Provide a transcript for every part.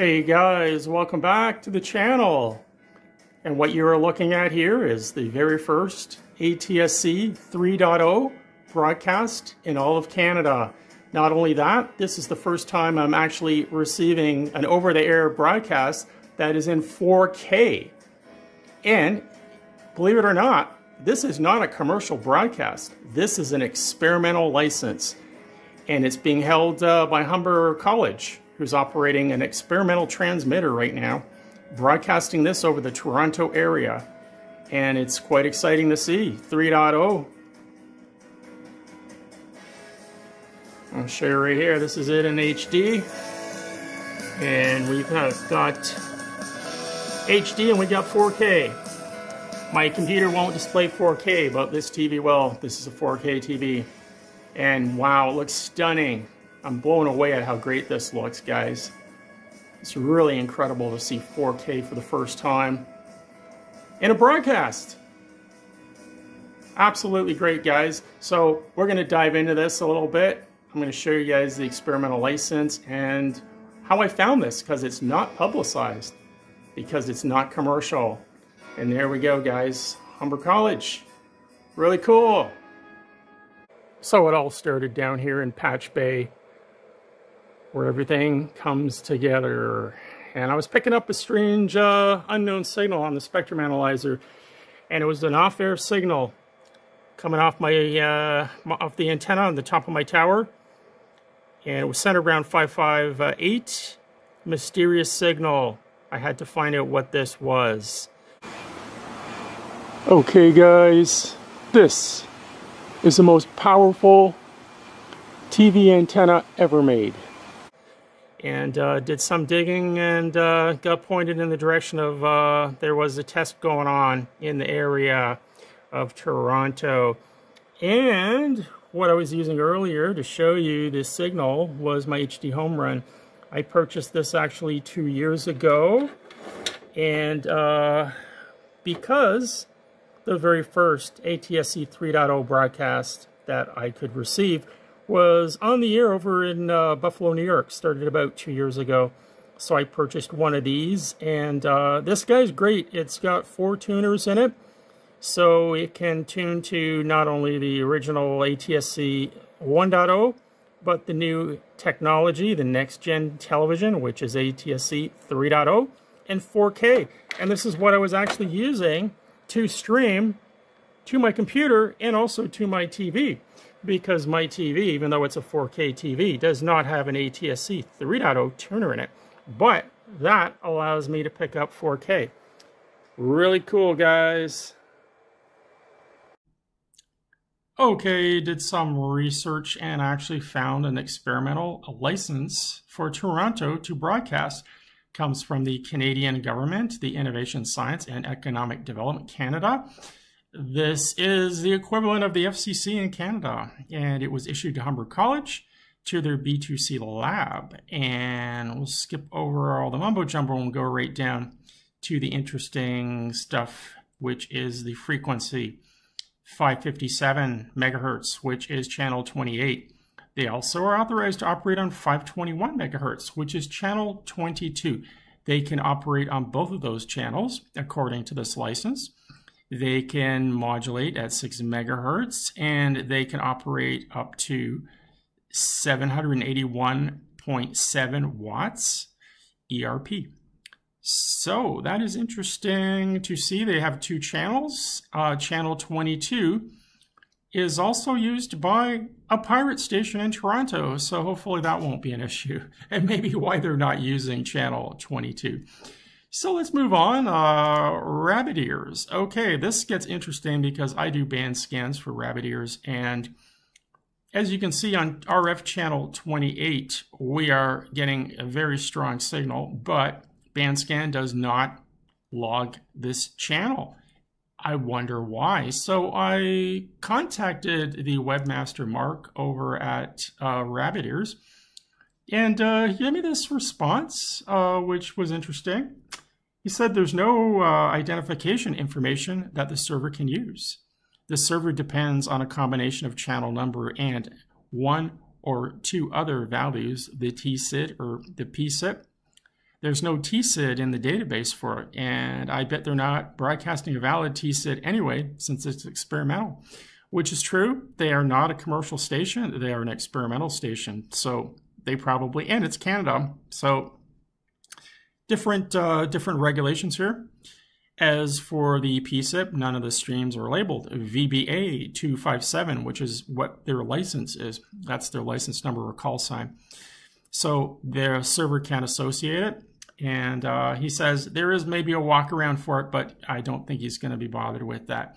Hey guys, welcome back to the channel. And what you are looking at here is the very first ATSC 3.0 broadcast in all of Canada. Not only that, this is the first time I'm actually receiving an over-the-air broadcast that is in 4K. And believe it or not, this is not a commercial broadcast. This is an experimental license. And it's being held uh, by Humber College who's operating an experimental transmitter right now, broadcasting this over the Toronto area. And it's quite exciting to see. 3.0. I'll show you right here. This is it in HD. And we've got HD and we got 4K. My computer won't display 4K, but this TV will. This is a 4K TV. And wow, it looks stunning. I'm blown away at how great this looks, guys. It's really incredible to see 4K for the first time in a broadcast. Absolutely great, guys. So we're going to dive into this a little bit. I'm going to show you guys the experimental license and how I found this because it's not publicized, because it's not commercial. And there we go, guys. Humber College. Really cool. So it all started down here in Patch Bay where everything comes together. And I was picking up a strange uh, unknown signal on the spectrum analyzer, and it was an off-air signal coming off my uh, off the antenna on the top of my tower, and it was centered around 558. Mysterious signal. I had to find out what this was. Okay, guys, this is the most powerful TV antenna ever made and uh, did some digging and uh, got pointed in the direction of uh, there was a test going on in the area of Toronto. And what I was using earlier to show you this signal was my HDHomeRun. I purchased this actually two years ago. And uh, because the very first ATSC 3.0 broadcast that I could receive was on the air over in uh, Buffalo, New York. Started about two years ago. So I purchased one of these. And uh, this guy's great. It's got four tuners in it. So it can tune to not only the original ATSC 1.0, but the new technology, the next gen television, which is ATSC 3.0 and 4K. And this is what I was actually using to stream to my computer and also to my TV because my TV, even though it's a 4K TV, does not have an ATSC 3.0 tuner in it. But that allows me to pick up 4K. Really cool, guys. Okay, did some research and actually found an experimental license for Toronto to broadcast. Comes from the Canadian government, the Innovation Science and Economic Development Canada. This is the equivalent of the FCC in Canada, and it was issued to Humber College to their B2C lab. And we'll skip over all the mumbo jumbo and go right down to the interesting stuff, which is the frequency 557 megahertz, which is channel 28. They also are authorized to operate on 521 megahertz, which is channel 22. They can operate on both of those channels according to this license. They can modulate at 6 megahertz and they can operate up to 781.7 watts ERP. So that is interesting to see. They have two channels. Uh, channel 22 is also used by a pirate station in Toronto, so hopefully that won't be an issue, and maybe why they're not using channel 22. So let's move on. Uh, rabbit ears. Okay, this gets interesting because I do band scans for rabbit ears. And as you can see on RF channel 28, we are getting a very strong signal, but band scan does not log this channel. I wonder why. So I contacted the webmaster Mark over at uh, Rabbit Ears, and uh, he gave me this response, uh, which was interesting. He said there's no uh, identification information that the server can use. The server depends on a combination of channel number and one or two other values, the TSID or the PSIP. there's no TSID in the database for it. And I bet they're not broadcasting a valid TSID anyway, since it's experimental, which is true. They are not a commercial station. They are an experimental station. So they probably, and it's Canada. So different, uh, different regulations here. As for the PSIP, none of the streams are labeled VBA 257, which is what their license is. That's their license number or call sign. So their server can't associate it. And uh, he says there is maybe a walk around for it, but I don't think he's going to be bothered with that.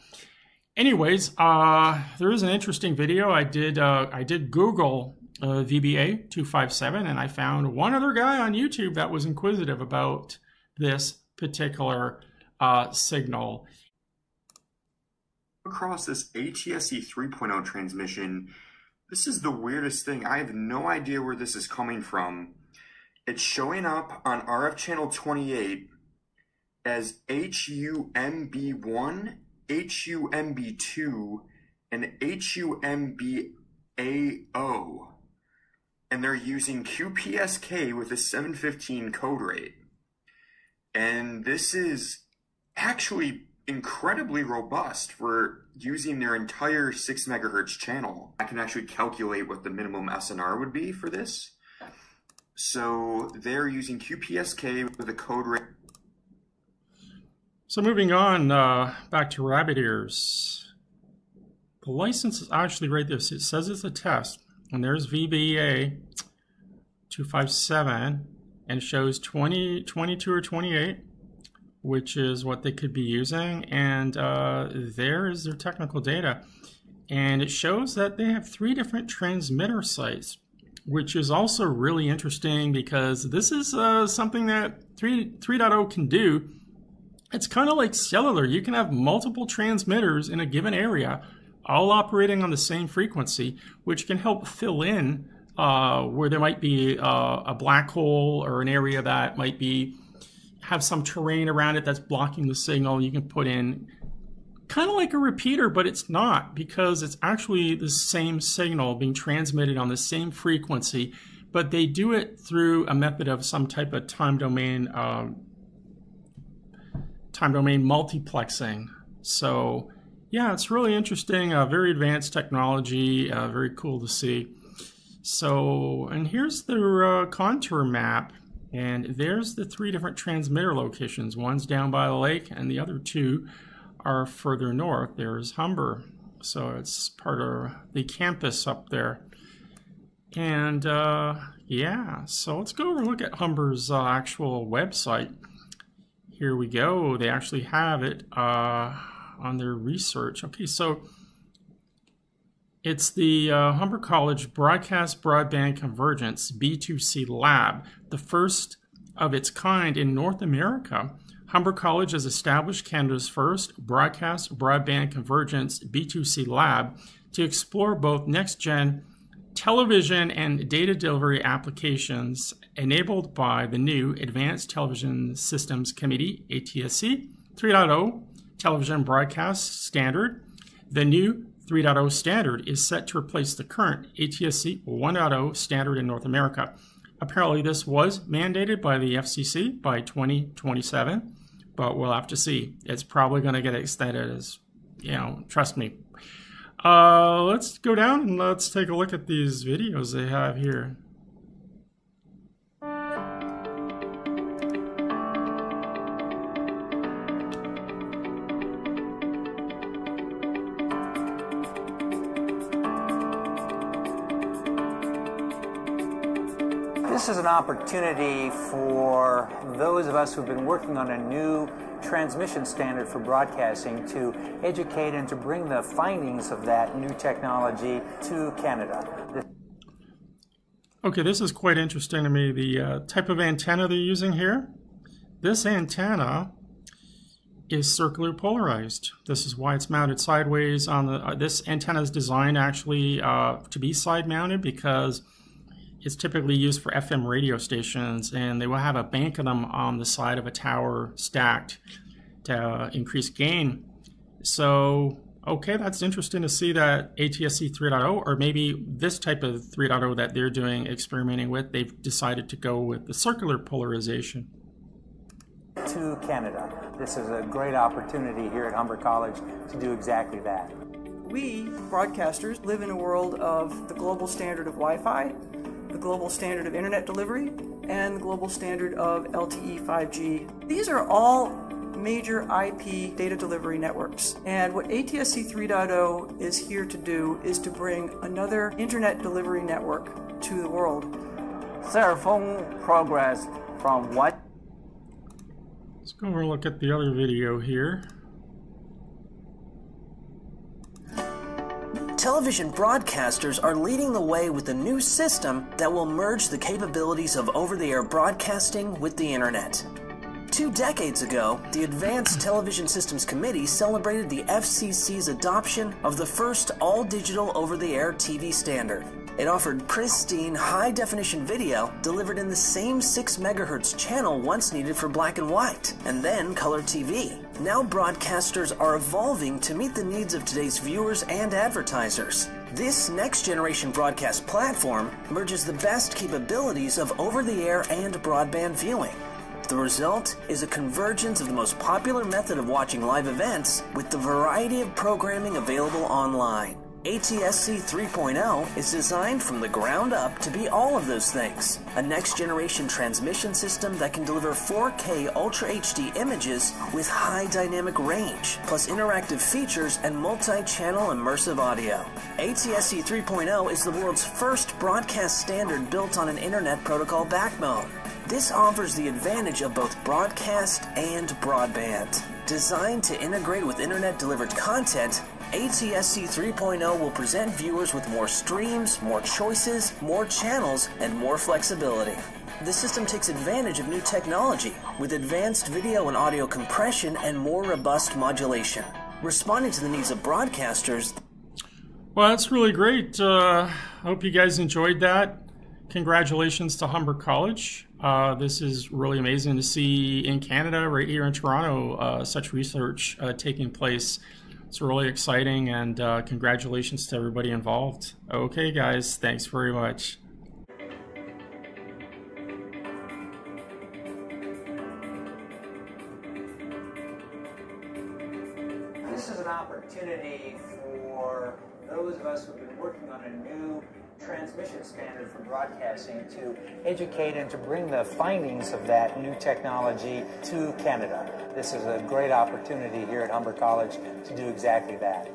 Anyways, uh, there is an interesting video. I did uh, I did Google uh, VBA 257, and I found one other guy on YouTube that was inquisitive about this particular uh, signal. Across this ATSC 3.0 transmission, this is the weirdest thing. I have no idea where this is coming from. It's showing up on RF channel 28 as HUMB1, HUMB2, and HUMBAO. And they're using QPSK with a 715 code rate. And this is actually incredibly robust for using their entire 6 megahertz channel. I can actually calculate what the minimum SNR would be for this. So they're using QPSK with a code rate. So moving on, uh, back to rabbit ears. The license is actually right there. It says it's a test. And there's VBA 257 and shows 20, 22 or 28, which is what they could be using. And uh, there is their technical data. And it shows that they have three different transmitter sites which is also really interesting because this is uh, something that 3, 3.0 can do. It's kind of like cellular. You can have multiple transmitters in a given area, all operating on the same frequency, which can help fill in uh, where there might be uh, a black hole or an area that might be have some terrain around it that's blocking the signal. You can put in kind of like a repeater, but it's not because it's actually the same signal being transmitted on the same frequency, but they do it through a method of some type of time domain um, time domain multiplexing. So yeah, it's really interesting, uh, very advanced technology, uh, very cool to see. So, and here's the uh, contour map. And there's the three different transmitter locations. One's down by the lake and the other two are further north. There's Humber. So it's part of the campus up there. And uh, yeah, so let's go over and look at Humber's uh, actual website. Here we go. They actually have it uh, on their research. Okay, so it's the uh, Humber College Broadcast Broadband Convergence B2C Lab, the first of its kind in North America. Humber College has established Canada's first broadcast broadband convergence B2C lab to explore both next gen television and data delivery applications enabled by the new Advanced Television Systems Committee, ATSC 3.0 television broadcast standard. The new 3.0 standard is set to replace the current ATSC 1.0 standard in North America. Apparently, this was mandated by the FCC by 2027 but we'll have to see. It's probably going to get extended as, you know, trust me. Uh, let's go down and let's take a look at these videos they have here. This is an opportunity for those of us who've been working on a new transmission standard for broadcasting to educate and to bring the findings of that new technology to Canada. Okay, this is quite interesting to me. The uh, type of antenna they're using here. This antenna is circular polarized. This is why it's mounted sideways on the. Uh, this antenna is designed actually uh, to be side mounted because is typically used for FM radio stations, and they will have a bank of them on the side of a tower stacked to uh, increase gain. So, okay, that's interesting to see that ATSC 3.0, or maybe this type of 3.0 that they're doing experimenting with, they've decided to go with the circular polarization. to Canada. This is a great opportunity here at Humber College to do exactly that. We, broadcasters, live in a world of the global standard of Wi Fi, the global standard of internet delivery, and the global standard of LTE 5G. These are all major IP data delivery networks. And what ATSC 3.0 is here to do is to bring another internet delivery network to the world. Cell phone progress from what? Let's go over and look at the other video here. Television broadcasters are leading the way with a new system that will merge the capabilities of over the air broadcasting with the internet. Two decades ago, the Advanced Television Systems Committee celebrated the FCC's adoption of the first all digital over the air TV standard. It offered pristine, high definition video delivered in the same 6 MHz channel once needed for black and white, and then color TV. Now broadcasters are evolving to meet the needs of today's viewers and advertisers. This next generation broadcast platform merges the best capabilities of over the air and broadband viewing. The result is a convergence of the most popular method of watching live events with the variety of programming available online. ATSC 3.0 is designed from the ground up to be all of those things. A next generation transmission system that can deliver 4K Ultra HD images with high dynamic range, plus interactive features and multi channel immersive audio. ATSC 3.0 is the world's first broadcast standard built on an Internet Protocol backbone. This offers the advantage of both broadcast and broadband. Designed to integrate with internet delivered content, ATSC 3.0 will present viewers with more streams, more choices, more channels, and more flexibility. The system takes advantage of new technology with advanced video and audio compression and more robust modulation. Responding to the needs of broadcasters. Well, that's really great. Uh, hope you guys enjoyed that. Congratulations to Humber College. Uh, this is really amazing to see in Canada, right here in Toronto, uh, such research uh, taking place. It's really exciting, and uh, congratulations to everybody involved. Okay, guys, thanks very much. This is an opportunity for those of us who've been working on a new transmission standard for broadcasting to educate and to bring the findings of that new technology to Canada. This is a great opportunity here at Humber College to do exactly that.